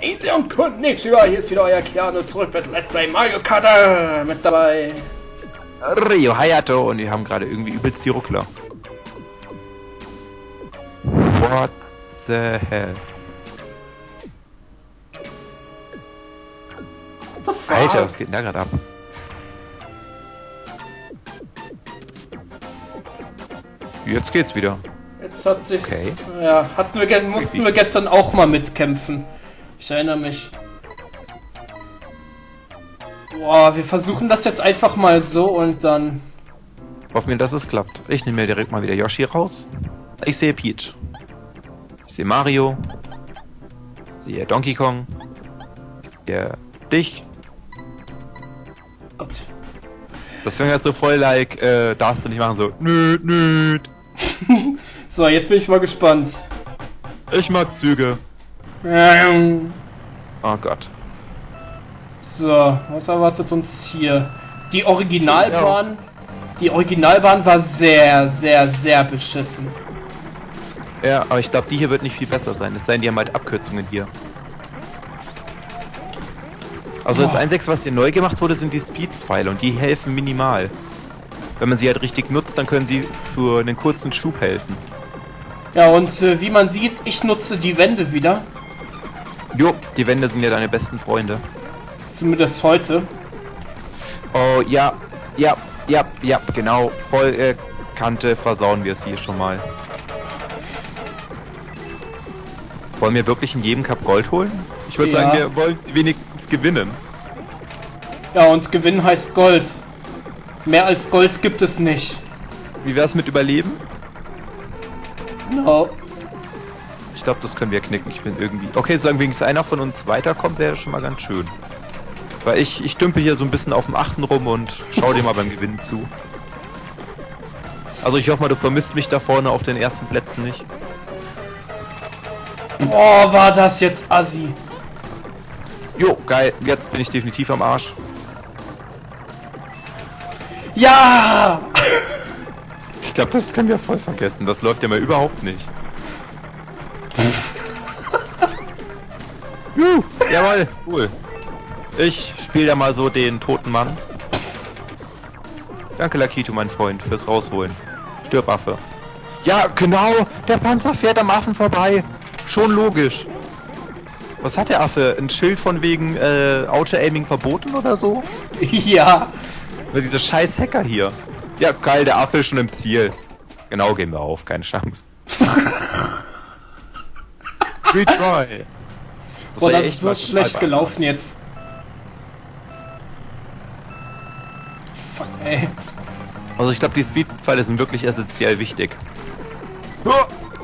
Easy und Konnichiwa, hier ist wieder euer Keanu zurück mit Let's Play Mario Kart äh, mit dabei. Rio Hayato und die haben gerade irgendwie übelst die Ruckler. What the hell? What the fuck? Alter, was geht denn da gerade ab? Jetzt geht's wieder. Jetzt hat sich's. Okay. Ja, hatten wir, mussten wir gestern auch mal mitkämpfen. Ich erinnere mich. Boah, wir versuchen das jetzt einfach mal so und dann. Hoffen wir, dass es klappt. Ich nehme mir direkt mal wieder Yoshi raus. Ich sehe Peach. Ich sehe Mario. Ich sehe Donkey Kong. Ich sehe dich. Gott. Das klingt halt so voll like, äh, darfst du nicht machen, so, nöt, nöt. So, jetzt bin ich mal gespannt. Ich mag Züge. Ähm, Oh Gott. So, was erwartet uns hier? Die Originalbahn. Die Originalbahn war sehr, sehr, sehr beschissen. Ja, aber ich glaube, die hier wird nicht viel besser sein. Es sei denn, die haben halt Abkürzungen hier. Also das. Einzige, was hier neu gemacht wurde, sind die Speed-Pfeile und die helfen minimal. Wenn man sie halt richtig nutzt, dann können sie für einen kurzen Schub helfen. Ja, und äh, wie man sieht, ich nutze die Wände wieder. Jo, die Wände sind ja deine besten Freunde. Zumindest heute. Oh, ja, ja, ja, ja, genau. Voll äh, Kante versauen wir es hier schon mal. Wollen wir wirklich in jedem Cup Gold holen? Ich würde Ja. sagen, wir wollen wenigstens gewinnen. Ja, und Gewinn heißt Gold. Mehr als Gold gibt es nicht. Wie wär's mit Überleben? No. Ich glaube, das können wir knicken. Ich bin irgendwie. Okay, solange wenigstens einer von uns weiterkommt, wäre schon mal ganz schön. Weil ich, ich dümpel hier so ein bisschen auf dem Achten rum und schau dir mal beim Gewinnen zu. Also ich hoffe mal, du vermisst mich da vorne auf den ersten Plätzen nicht. Boah, war das jetzt assi. Jo, geil. Jetzt bin ich definitiv am Arsch. Ja! Ich glaube, das können wir voll vergessen. Das läuft ja mal überhaupt nicht. Juhu, jawohl, cool. Ich spiele da mal so den toten Mann. Danke, Lakito, mein Freund, fürs Rausholen. Stirb, Affe. Ja, genau, der Panzer fährt am Affen vorbei. Schon logisch. Was hat der Affe? Ein Schild von wegen äh, Auto-Aiming verboten oder so? Ja. Oder diese scheiß Hacker hier. Ja, geil, der Affe ist schon im Ziel. Genau, gehen wir auf, keine Chance. Retry. Boah, das ist so schlecht gelaufen jetzt. Fuck, ey. Also ich glaube, die Speedpfeile sind wirklich essentiell wichtig.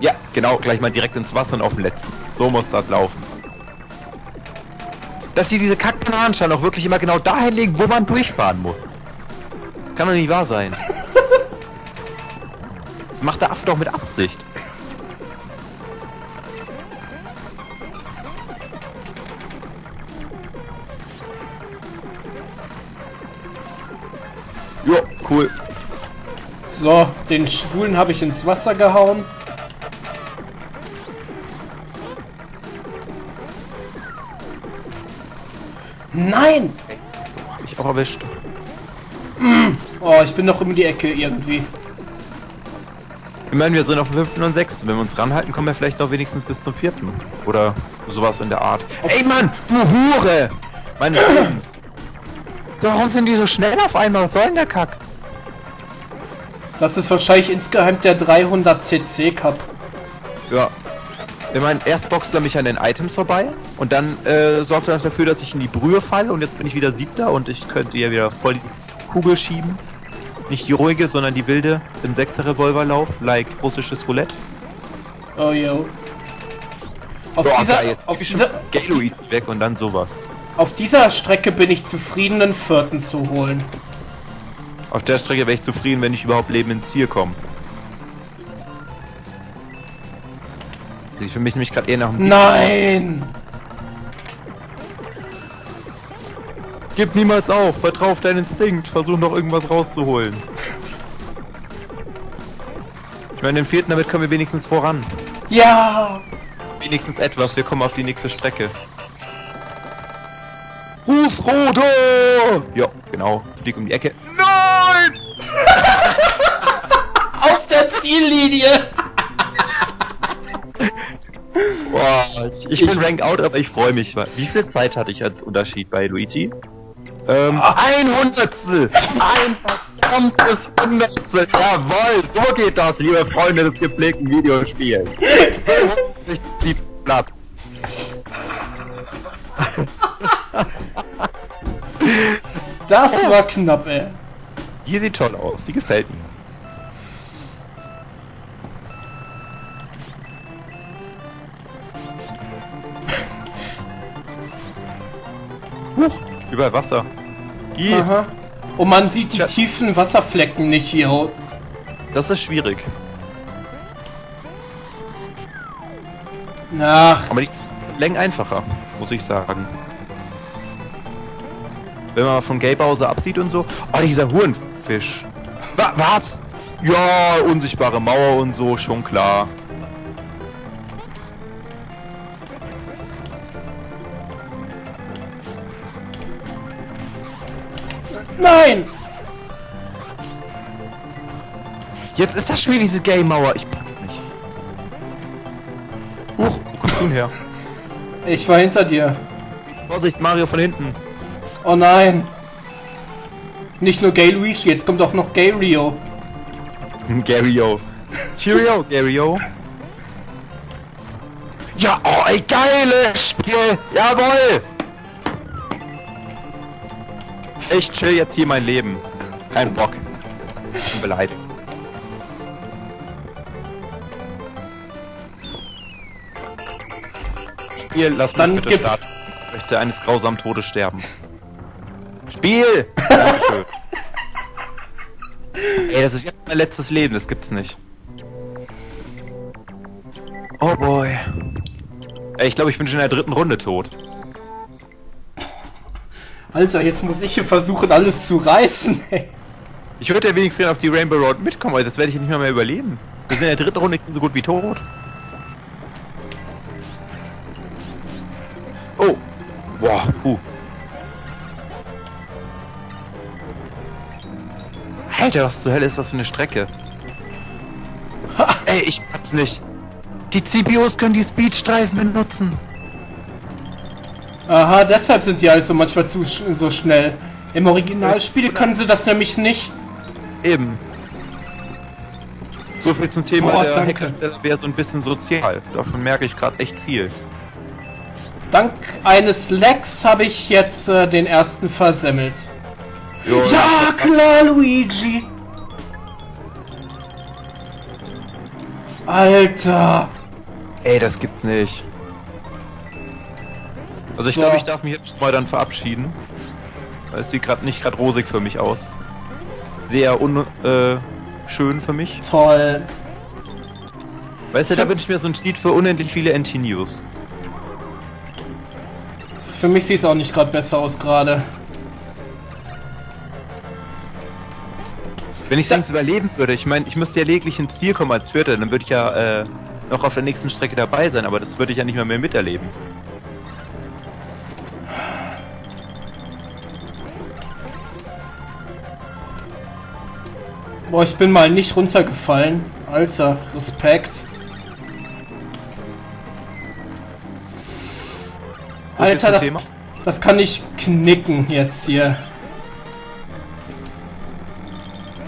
Ja, genau, gleich mal direkt ins Wasser und auf den letzten. So muss das laufen. Dass die diese Kackbananenschalen auch wirklich immer genau dahin legen, wo man durchfahren muss. Kann doch nicht wahr sein. Das macht der Affe doch mit Absicht. So, den Schwulen habe ich ins Wasser gehauen. Nein! Hab ich auch erwischt. Oh, ich bin noch um die Ecke irgendwie. Ich meine, wir sind auf dem fünften und sechsten. Wenn wir uns ranhalten, kommen wir vielleicht noch wenigstens bis zum vierten. Oder sowas in der Art. Ey Mann, du Hure! Meine. Warum sind die so schnell auf einmal? Was soll denn der Kack? Das ist wahrscheinlich insgeheim der 300 CC Cup. Ja. Ich meine, erst boxt er mich an den Items vorbei und dann äh, sorgt er dafür, dass ich in die Brühe falle und jetzt bin ich wieder siebter und ich könnte ja wieder voll die Kugel schieben. Nicht die ruhige, sondern die wilde im 6er Revolverlauf, like russisches Roulette. Oh yo. Auf Boah, dieser, geil, auf dieser, Galoid weg und dann sowas. auf dieser Strecke bin ich zufrieden, einen vierten zu holen. Auf der Strecke wäre ich zufrieden, wenn ich überhaupt Leben ins Ziel komme. Sieht für mich nämlich gerade eher nach einem... Nein! Gib niemals auf, vertrau auf deinen Instinkt, versuch noch irgendwas rauszuholen. Ich meine, den vierten, damit kommen wir wenigstens voran. Ja! wenigstens etwas. Wir kommen auf die nächste Strecke. Ruf Rodo! Ja, genau. Flieg um die Ecke. Nein! Auf der Ziellinie! Boah, ich, ich bin Rank Out, aber ich freue mich. Wie viel Zeit hatte ich als Unterschied bei Luigi? Ähm, ein Hundertstel! Ein verdammtes Hundertstel! Jawoll, so geht das, liebe Freunde des gepflegten Videospiels. Ich die Blatt. Das war knapp, ey. Die sieht toll aus, die gefällt mir. Über Wasser. Ih, Aha. Und man sieht die Ja. tiefen Wasserflecken nicht hier. das ist schwierig. Ach, Aber die Längen einfacher, muss ich sagen. Wenn man von Bowser absieht und so. Oh, dieser Hurenfisch. Wa was? Ja, unsichtbare Mauer und so, schon klar. Nein! Jetzt ist das schon wieder diese Gay Mauer. Ich pack nicht. Huch, wo kommst du her? Ich war hinter dir. Vorsicht, Mario von hinten. Oh nein. Nicht nur Gay Luigi, jetzt kommt auch noch Gay Rio. Gary-O. Cheerio, Gary-O. Ja, oh, ey, geiles Spiel! Jawoll! Ich chill jetzt hier mein Leben. Kein Bock. Ich bin beleidigt. Spiel, lass mich Dann bitte gib- starten. Ich möchte eines grausamen Todes sterben. Spiel! Dankeschön. Ey, das ist jetzt mein letztes Leben, das gibt's nicht. Oh boy. Ey, ich glaube, ich bin schon in der dritten Runde tot. Alter, jetzt muss ich hier versuchen, alles zu reißen. ey. Ich würde ja wenigstens auf die Rainbow Road mitkommen, aber das werde ich nicht mehr, mehr überleben. Wir sind in der dritten Runde so gut wie tot. Oh. Boah, puh. Alter, was zur Hölle ist das für eine Strecke? Ey, ich pack's nicht. Die CPUs können die Speedstreifen benutzen. Aha, deshalb sind die also manchmal zu sch so schnell. Im Originalspiel können sie das nämlich nicht. Eben. So viel zum Thema Boah, der danke. Hackerstelle wäre so ein bisschen sozial. Davon merke ich gerade echt viel. Dank eines Lecks habe ich jetzt äh, den ersten versemmelt. Jo, Ja, klar, Luigi. Alter. Ey, das gibt's nicht. Also ich So. glaube, ich darf mich jetzt mal dann verabschieden. Weil es sieht gerade nicht gerade rosig für mich aus. Sehr un äh, schön für mich. Toll. Weißt du, da wünsche ich mir so ein Lied für unendlich viele NT-News. Für mich sieht es auch nicht gerade besser aus gerade. Wenn ich sonst überleben würde, ich meine, ich müsste ja lediglich ins Ziel kommen als Vierter, dann würde ich ja äh, noch auf der nächsten Strecke dabei sein, aber das würde ich ja nicht mehr, mehr miterleben. Boah, ich bin mal nicht runtergefallen. Alter, Respekt. Alter, das, Thema. das kann ich knicken jetzt hier.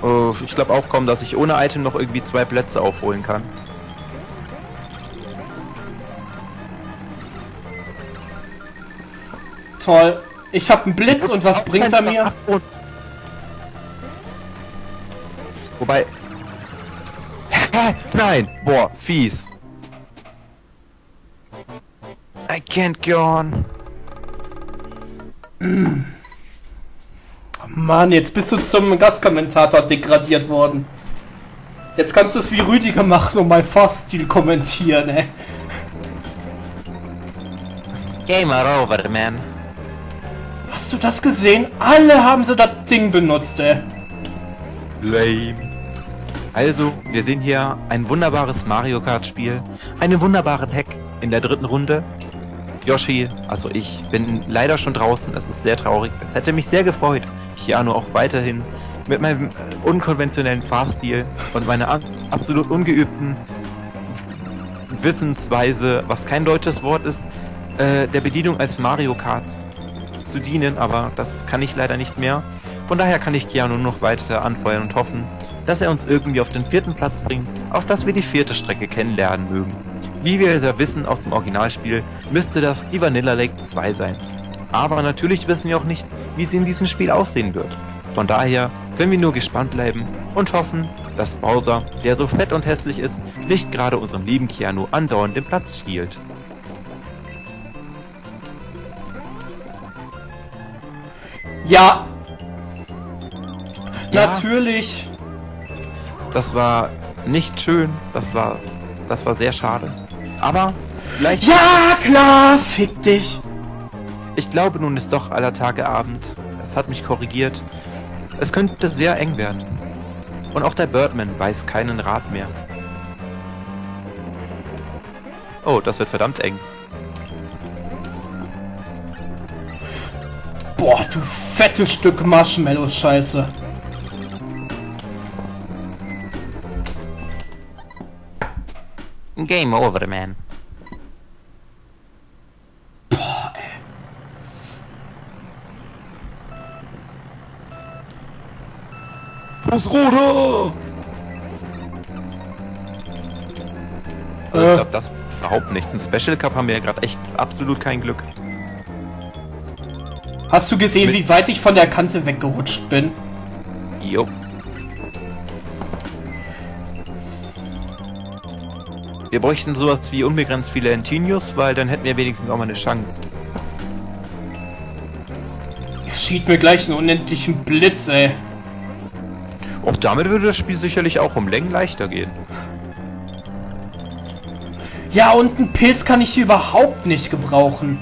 Oh, ich glaube auch kaum, dass ich ohne Item noch irgendwie zwei Plätze aufholen kann. Toll. Ich hab einen Blitz und was bringt er mir? Nein! Boah, fies. I can't go on. Mann, jetzt bist du zum Gastkommentator degradiert worden. Jetzt kannst du es wie Rüdiger machen und mein Fahrstil kommentieren, ey. Game over, man. Hast du das gesehen? Alle haben so das Ding benutzt, ey. Lame. Also, wir sehen hier ein wunderbares Mario Kart Spiel, einen wunderbaren Hack in der dritten Runde. Yoshi, also ich, bin leider schon draußen, das ist sehr traurig. Es hätte mich sehr gefreut, Keanu auch weiterhin mit meinem unkonventionellen Fahrstil und meiner absolut ungeübten Wissensweise, was kein deutsches Wort ist, äh, der Bedienung als Mario Kart zu dienen, aber das kann ich leider nicht mehr. Von daher kann ich Keanu noch weiter anfeuern und hoffen, dass er uns irgendwie auf den vierten Platz bringt, auf dass wir die vierte Strecke kennenlernen mögen. Wie wir ja wissen aus dem Originalspiel, müsste das die Vanilla Lake 2 sein. Aber natürlich wissen wir auch nicht, wie sie in diesem Spiel aussehen wird. Von daher können wir nur gespannt bleiben und hoffen, dass Bowser, der so fett und hässlich ist, nicht gerade unserem lieben Keanu andauernd den Platz stiehlt. Ja. ja. Natürlich. Das war nicht schön, das war das war sehr schade. Aber vielleicht Ja, klar, fick dich. Ich glaube nun ist doch aller Tage Abend. Es hat mich korrigiert. Es könnte sehr eng werden. Und auch der Birdman weiß keinen Rat mehr. Oh, das wird verdammt eng. Boah, du fettes Stück Marshmallow-Scheiße. Game over, man. Boah, ey. Was Ruder! Äh. Ich glaube, das überhaupt nichts. Im Special Cup haben wir ja gerade echt absolut kein Glück. Hast du gesehen, Mit wie weit ich von der Kante weggerutscht bin? Jo. Wir bräuchten sowas wie unbegrenzt viele Antinius, weil dann hätten wir wenigstens auch mal eine Chance. Es schiebt mir gleich einen unendlichen Blitz, ey. Auch damit würde das Spiel sicherlich auch um Längen leichter gehen. Ja, und einen Pilz kann ich hier überhaupt nicht gebrauchen.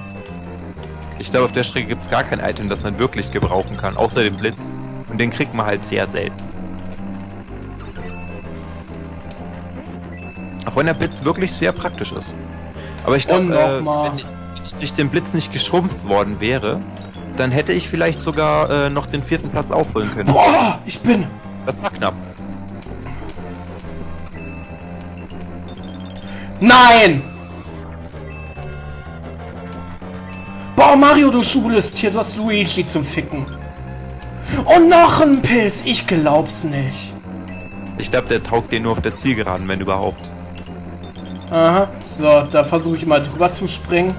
Ich glaube, auf der Strecke gibt es gar kein Item, das man wirklich gebrauchen kann, außer dem Blitz. Und den kriegt man halt sehr selten. Auch wenn der Blitz wirklich sehr praktisch ist. Aber ich glaube, äh, wenn ich durch den Blitz nicht geschrumpft worden wäre, dann hätte ich vielleicht sogar äh, noch den vierten Platz aufholen können. Boah, ich bin... Das war knapp. Nein! Boah, Mario, du schwulest hier, du hast Luigi zum Ficken. Und noch ein Pilz, ich glaub's nicht. Ich glaube, der taugt dir nur auf der Zielgeraden, wenn überhaupt. Aha, so, da versuche ich mal drüber zu springen.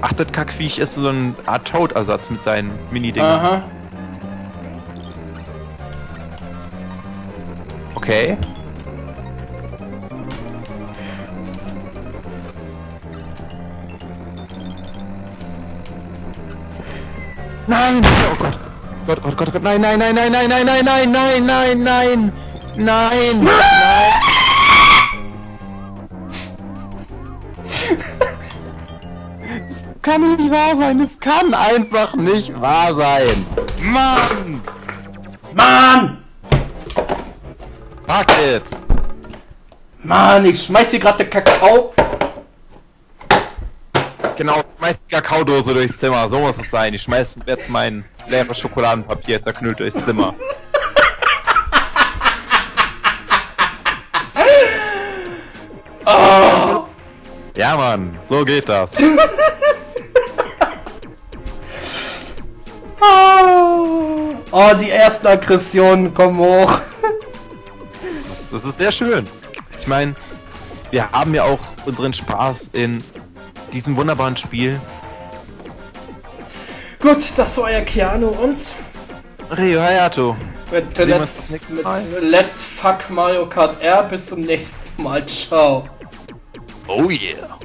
Ach, das Kackviech ist so ein Art Toad-Ersatz mit seinen Mini-Dingern. Aha. Okay. Nein! Oh Gott! Gott, Gott, Gott, Gott, nein, nein, nein, nein, nein, nein, nein, nein, nein, nein, nein! Nein! Nein! kann nicht wahr sein. Es kann einfach nicht wahr sein. Mann! Mann! Fuck it! Mann, ich schmeiß hier gerade Kakao. Genau, schmeiß die Kakaodose durchs Zimmer. So muss es sein. Ich schmeiß jetzt mein leeres Schokoladenpapier zerknüllt durchs Zimmer. Ja, Mann, so geht das. oh, die ersten Aggressionen kommen hoch. Das ist sehr schön. Ich meine, wir haben ja auch unseren Spaß in diesem wunderbaren Spiel. Gut, das war ja Keanu und Rio Hayato. Mit, let's, mit Let's Fuck Mario Kart R. Bis zum nächsten Mal. Ciao. Oh yeah.